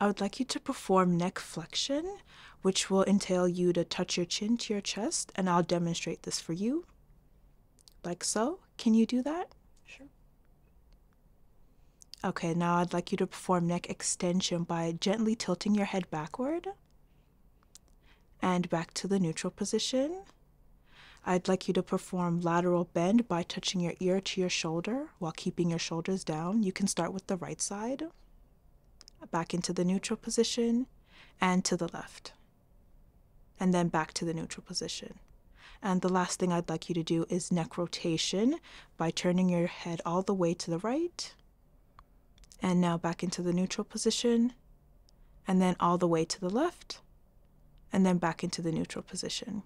I would like you to perform neck flexion, which will entail you to touch your chin to your chest, and I'll demonstrate this for you. Like so. Can you do that? Sure. Okay, now I'd like you to perform neck extension by gently tilting your head backward and back to the neutral position. I'd like you to perform lateral bend by touching your ear to your shoulder while keeping your shoulders down. You can start with the right side, back into the neutral position, and to the left, and then back to the neutral position. And the last thing I'd like you to do is neck rotation by turning your head all the way to the right, and now back into the neutral position, and then all the way to the left, and then back into the neutral position.